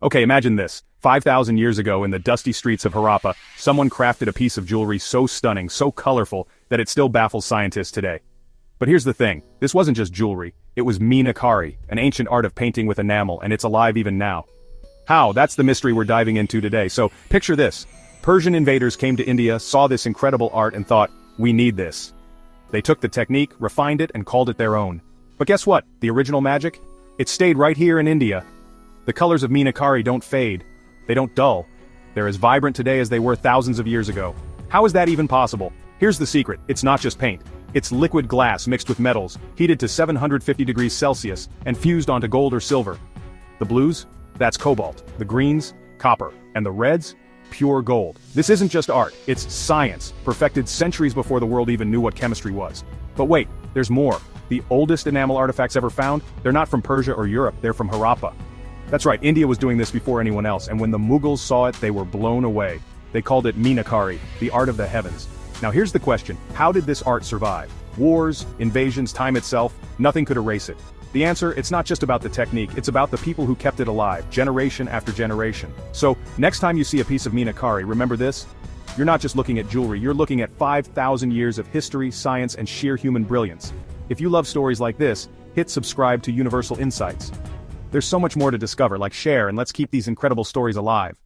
Okay, imagine this. 5,000 years ago in the dusty streets of Harappa, someone crafted a piece of jewelry so stunning, so colorful, that it still baffles scientists today. But here's the thing, this wasn't just jewelry, it was Meenakari, an ancient art of painting with enamel, and it's alive even now. How? That's the mystery we're diving into today, so picture this. Persian invaders came to India, saw this incredible art and thought, we need this. They took the technique, refined it, and called it their own. But guess what? The original magic? It stayed right here in India. The colors of Meenakari don't fade. They don't dull. They're as vibrant today as they were thousands of years ago. How is that even possible? Here's the secret, it's not just paint. It's liquid glass mixed with metals, heated to 750 degrees Celsius, and fused onto gold or silver. The blues? That's cobalt. The greens? Copper. And the reds? Pure gold. This isn't just art, it's science, perfected centuries before the world even knew what chemistry was. But wait, there's more. The oldest enamel artifacts ever found, they're not from Persia or Europe, they're from Harappa. That's right, India was doing this before anyone else, and when the Mughals saw it, they were blown away. They called it Meenakari, the art of the heavens. Now here's the question, how did this art survive? Wars, invasions, time itself, nothing could erase it. The answer, it's not just about the technique, it's about the people who kept it alive, generation after generation. So, next time you see a piece of Meenakari, remember this? You're not just looking at jewelry, you're looking at 5,000 years of history, science, and sheer human brilliance. If you love stories like this, hit subscribe to Universal Insights. There's so much more to discover, like share and let's keep these incredible stories alive.